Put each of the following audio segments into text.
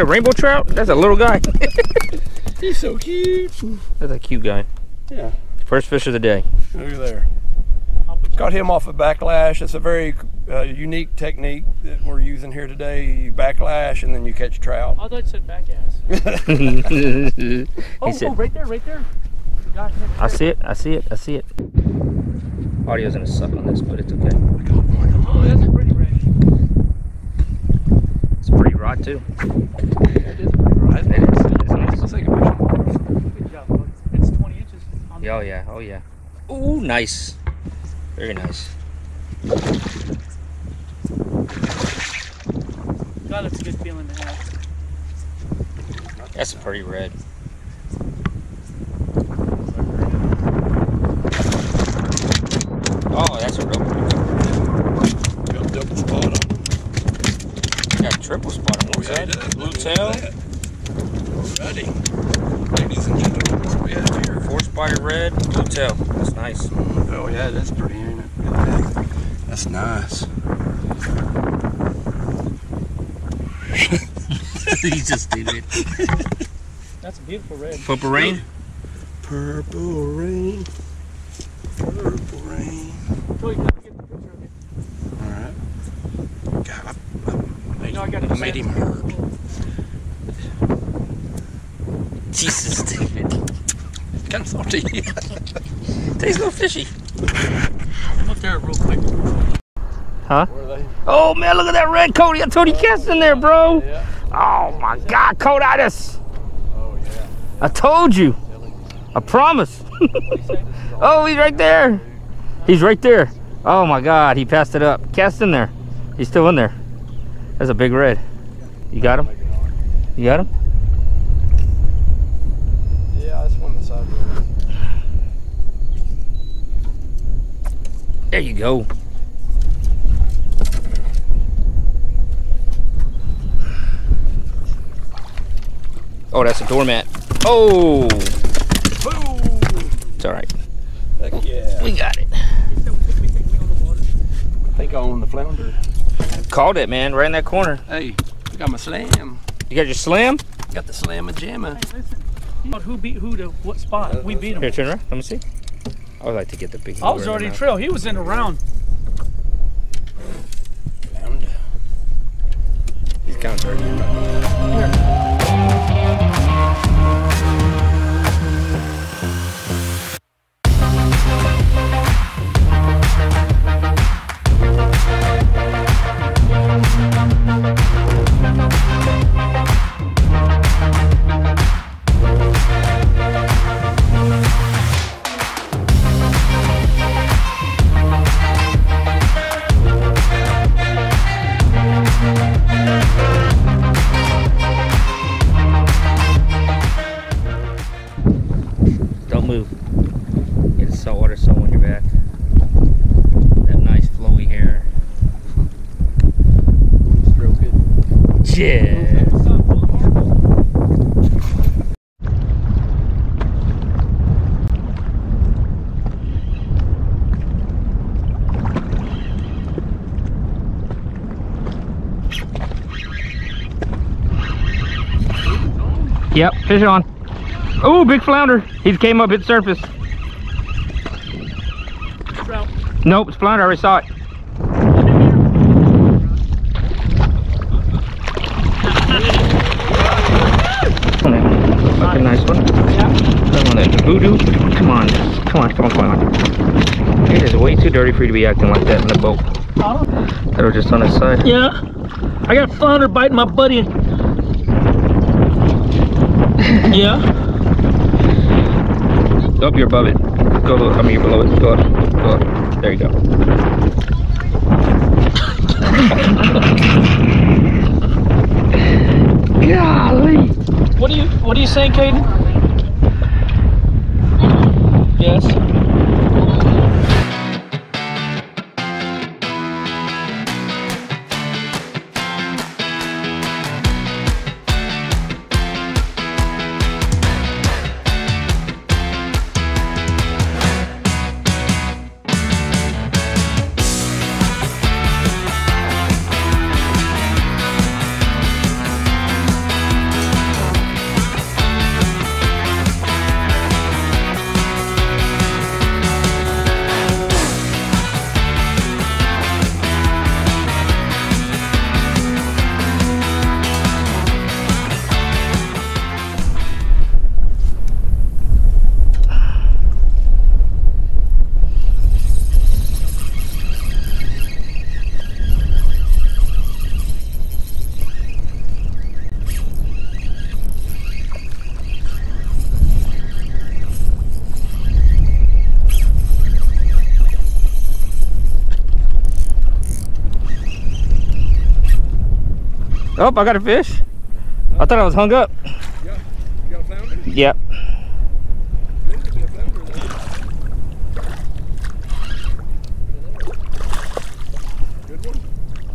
that a rainbow trout? That's a little guy. He's so cute. That's a cute guy. Yeah. First fish of the day. Look there. Got him off a backlash. It's a very uh, unique technique that we're using here today. You backlash and then you catch trout. I thought you said back ass. Oh, said, oh, right there, right there. Got him I see it, I see it, I see it. Audio's gonna suck on this, but it's okay. Oh, that's a. It's a pretty rod too. It is Right. It is. Nice. Let's take a picture. Good job, bud. It's 20 inches. Yeah, oh yeah, oh yeah. Ooh, nice. Very nice. God, that's a good feeling to have. That's a pretty red. Oh, that's a real pretty good. Got double spot on. Got a triple spot on one Oh, yeah, side. it does. Blue tail, that. Alrighty. Ladies and gentlemen, what do we have here? four spotted red, blue tail. That's nice. Mm, oh yeah, that's pretty, ain't it? Look. That's nice. He's just stupid. That's a beautiful red. Purple rain. Purple rain. Purple rain. Joey, can I get the picture of it? Alright. God, I, I made, No, I I made him hurt. Jesus, stupid. Kind of salty. Tastes a little fishy. Look there real quick. Where are they? Oh man, look at that red Cody. I told you cast in there, bro. Yeah. Oh my God, Coditis. Oh yeah. I told you. I promise. oh, he's right there. He's right there. Oh my God, he passed it up. Cast in there. He's still in there. That's a big red. You got him? You got him? Yeah, that's one of the side roads. There you go. Oh, that's a doormat. Oh, Boom! it's all right. Heck yeah. We got it. He said we think we think we own the water. I think I own the flounder. Called it, man. Right in that corner. Hey, I got my slam. You got your slam? Got the slamma jamma. Hey, listen. Who beat who to what spot? We beat him. Here, turn around. Let me see. I would like to get the big. I was already trail. He was in the round. Flounder. He's kind Yeah. Son, pull the marble. Yep, fish on. Oh, big flounder. He came up, hit surface. Nope, it's flounder. I already saw it. Come on, then. Like a nice one. Come on, then. Vudu. Come on. Come on, come on, come on. It is way too dirty for you to be acting like that in the boat. That was just on the side. Yeah. I got flounder biting my buddy. yeah. Up, you're above it. Go, a little- I mean, you're below it. Go up. Go up. There you go. Golly. What are you What are you saying, Caden? Oh, I got a fish. I thought I was hung up. You got a flounder? Yep.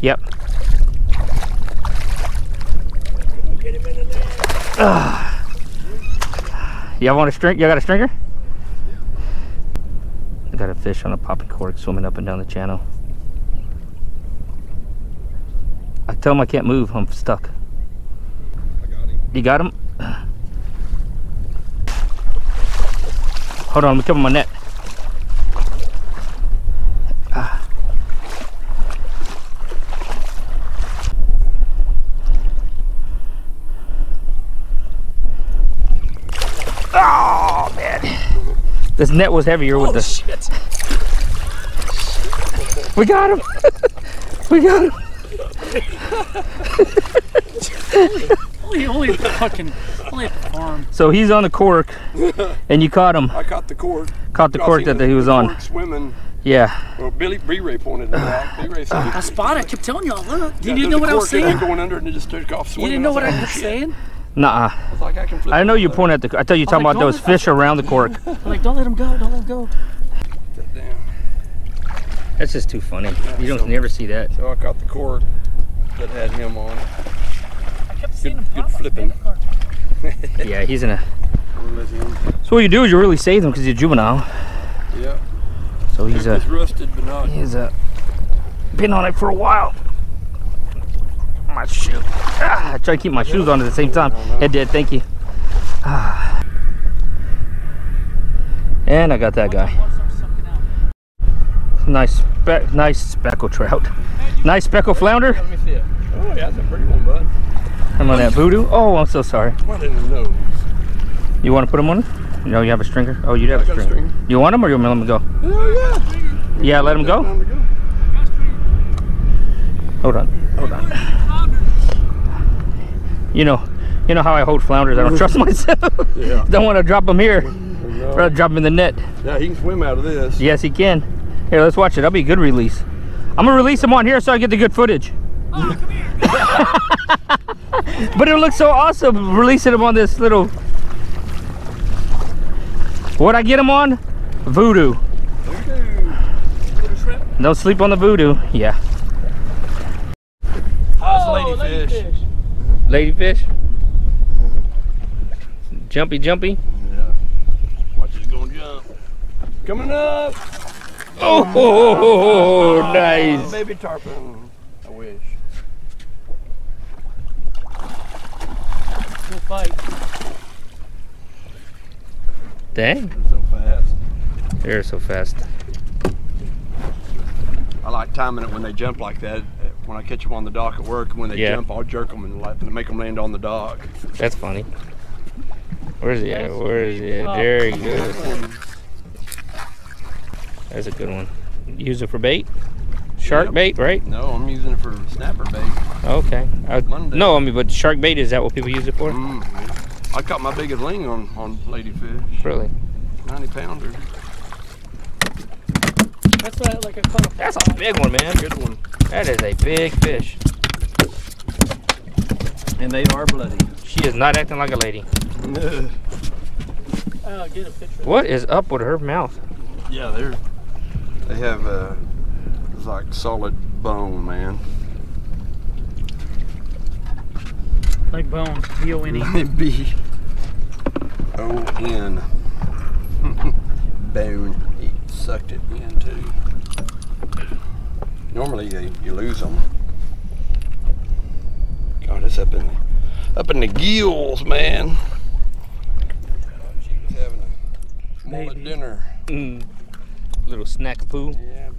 Yep. Net. Y'all want a string? Y'all got a stringer? I got a fish on a popping cork swimming up and down the channel. I tell him I can't move. I'm stuck. I got him. You got him? Hold on, let me cover my net. Ah. Oh man, this net was heavier with Oh the. shit! We got him. we got him. Only, only at the fucking, only at the farm. So he's on the cork, and you caught him. I caught the cork. Caught the cork seen that he was on. Swimming. Yeah. Well, Billy B. Ray pointed it out. B. Ray said. I spotted. I kept telling y'all. Look, you Yeah, didn't know what I was cork ended saying. Going under and it just took off You swimming. didn't know what I was was saying. Nah. -uh. I was like, I can flip. I know you over. pointed at the. I thought you were talking like, about those don't- fish around the cork. I'm like, don't let him go. Don't let him go. Sit. That's just too funny. You don't so- never see that. So I caught the cork that had him on. I kept seeing him good pop up flipping. Yeah, he's in a. We'll let him. So what you do is you really save him because he's a juvenile. Yeah. So he's It's a. rusted, but not. He's a. Been on it for a while. My shoe. Ah, I try to keep my shoes on at the same time. It did. Thank you. Ah. And I got that guy. Nice, spe- nice speckle trout. Nice speckle flounder. Let me see it. Oh, yeah, that's a pretty one, bud. I'm on that Vudu. Oh, I'm so sorry. Right in the nose. You want to put him on? No, you have a stringer. Oh, you have I a a stringer. stringer. You want him or you want me to let him go? Oh, yeah. Yeah, let him go. Time to go. Hold on. Hold on. You know, you know how I hold flounders. I don't trust myself. Yeah. don't want to drop them here. No. Rather drop them in the net. Yeah, he can swim out of this. Yes, he can. Here, let's watch it. That'll be a good release. I'm gonna release him on here so I get the good footage. but it looks so awesome releasing him on this little. What I get him on? Vudu. Don't sleep on the Vudu. Yeah. That's Oh, ladyfish. Ladyfish. Jumpy, jumpy. Yeah. Watch it going jump. Coming up. Oh, uh, nice. Baby tarpon. I wish. Good fight. Dang, They're so fast. they're so fast. I like timing it when they jump like that. When I catch them on the dock at work, when they Yeah. jump, I'll jerk them and let, make them land on the dock. That's funny. Where's he at? Where is he at? Oh. There he goes. That's a good one. Use it for bait? Shark Yep. bait, right? No, I'm using it for snapper bait. Okay. I, no, I mean, but shark bait, is that what people use it for? Mm. I caught my biggest ling on, on ladyfish. Really? 90 pounder. That's what, like I caught a That's a big one, man. Good one. That is a big fish. And they are bloody. She is not acting like a lady. Oh, get a picture. What is up with her mouth? yeah, they're. They have a like solid bone, man. Like bones. B O N E. B O N. Bone. He sucked it in too. Normally you, you lose them. God, it's up in the, up in the gills, man. She was having a mullet dinner. Mm. Little snack poo. Yeah,